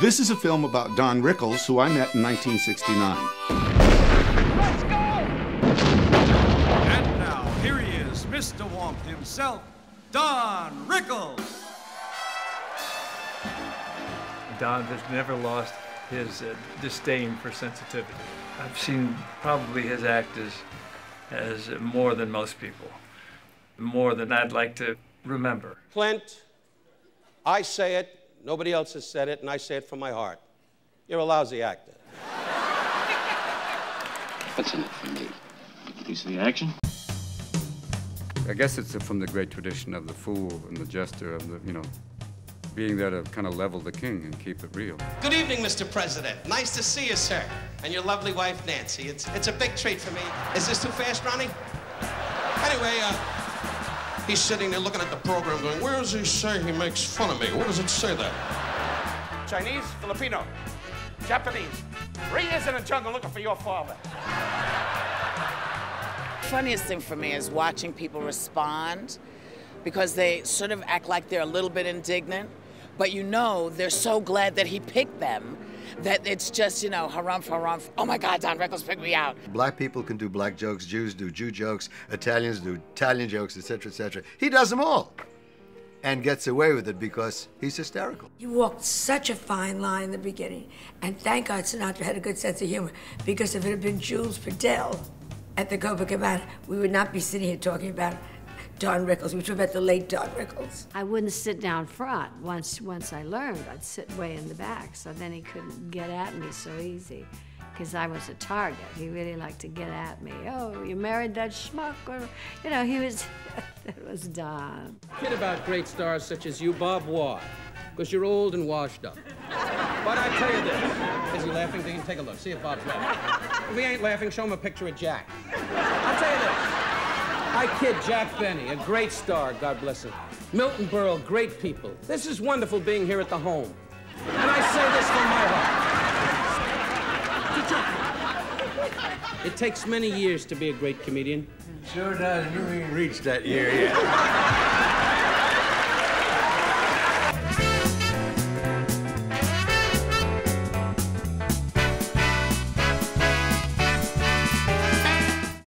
This is a film about Don Rickles, who I met in 1969. Let's go! And now, here he is, Mr. Warmth himself, Don Rickles. Don has never lost his uh, disdain for sensitivity. I've seen probably his act as, as more than most people, more than I'd like to remember. Clint, I say it, nobody else has said it, and I say it from my heart. You're a lousy actor. What's in it for me? Piece of the action? I guess it's from the great tradition of the fool and the jester of the, you know, being there to kind of level the king and keep it real. Good evening, Mr. President. Nice to see you, sir. And your lovely wife, Nancy. It's, it's a big treat for me. Is this too fast, Ronnie? Anyway, uh, he's sitting there looking at the program going, where does he say he makes fun of me? Where does it say that? Chinese, Filipino, Japanese. Three years in the jungle looking for your father. Funniest thing for me is watching people respond because they sort of act like they're a little bit indignant, but you know they're so glad that he picked them that it's just, you know, harumph, harumph. Oh my God, Don Rickles picked me out. Black people can do black jokes, Jews do Jew jokes, Italians do Italian jokes, etc., etc. He does them all and gets away with it because he's hysterical. You walked such a fine line in the beginning, and thank God Sinatra had a good sense of humor, because if it had been Jules Podell at the Copacabana, we would not be sitting here talking about Don Rickles. We talk about the late Don Rickles. I wouldn't sit down front. Once once I learned, I'd sit way in the back, so then he couldn't get at me so easy. Because I was a target. He really liked to get at me. Oh, you married that schmuck? Or, you know, he was, that was Don. Kid about great stars such as you, Bob Ward, because you're old and washed up. But I tell you this, is he laughing? Then take a look. See if Bob's laughing. If he ain't laughing, show him a picture of Jack. I'll tell you this. I kid Jack Benny, a great star, God bless him. Milton Berle, great people. This is wonderful being here at the home. And I say this from my heart. It takes many years to be a great comedian. Sure does. You ain't reached that year yet.